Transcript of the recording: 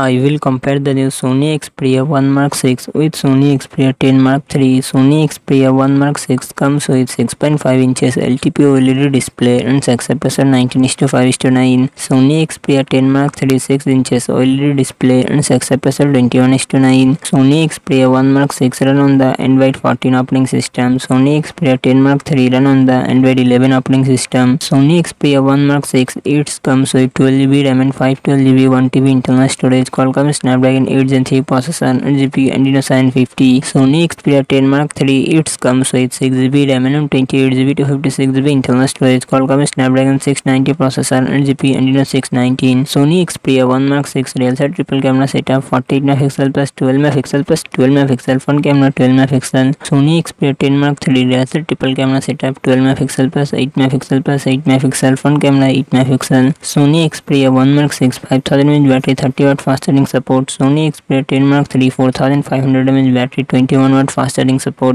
I will compare the new Sony Xperia 1 Mark 6 with Sony Xperia 10 Mark 3. Sony Xperia 1 Mark 6 comes with 6.5 inches LTPO OLED display and success ratio 19:5:9. Sony Xperia 10 Mark 3 6 inches OLED display and success ratio 21:9. Sony Xperia 1 Mark 6 run on the Android 14 operating system. Sony Xperia 10 Mark 3 run on the Android 11 operating system. Sony Xperia 1 Mark 6 it comes with 12GB RAM and 512GB 1TB internal storage. Qualcomm Snapdragon 8 Gen 3 processor and GPU Adreno 750. Sony Xperia 10 Mark 3 it comes with 6GB RAM and 28GB to 56GB internal storage. Qualcomm Snapdragon 690 processor and GPU Adreno 619. Sony Xperia 1 Mark 6 real set triple camera setup 48 megapixel plus 12 megapixel plus 12 megapixel front camera 12 megapixel. Sony Xperia 10 Mark 3 real set triple camera setup 12 megapixel plus 8 megapixel plus 8 megapixel front camera 8 megapixel. Sony Xperia 1 Mark 6 5000 mAh battery 30 watt fast charging support. Sony Xperia 10 Mark 3 4500 mAh battery 21 watt fast charging support.